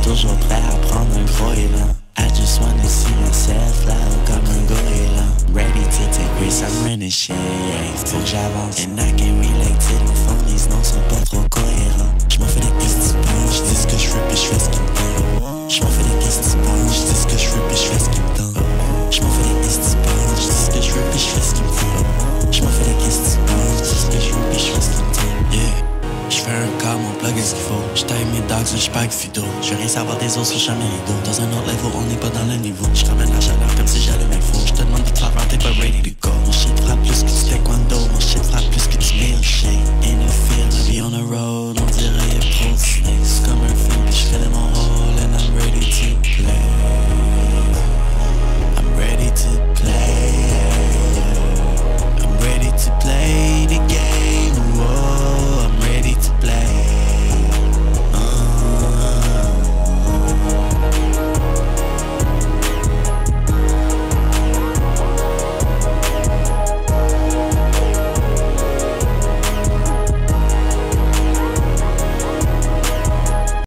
toujours prêt à prendre un gros élan. I just wanna see myself là comme un goéland. Ready to take risks, I'm running shit, yeah. Faut que j'avance. And I can relate to the fun, les noms sont pas trop cohérents. J'm'en fais des questions, j'dis ce que j'fais puis j'fais ce qui me. J'm'en fais des questions, Cas, mon plug est ce qu'il faut? J'taille mes dogs, j'suis Fido. J'veux rien savoir des autres, sur jamais rideau. Dans un autre level, on n'est pas dans le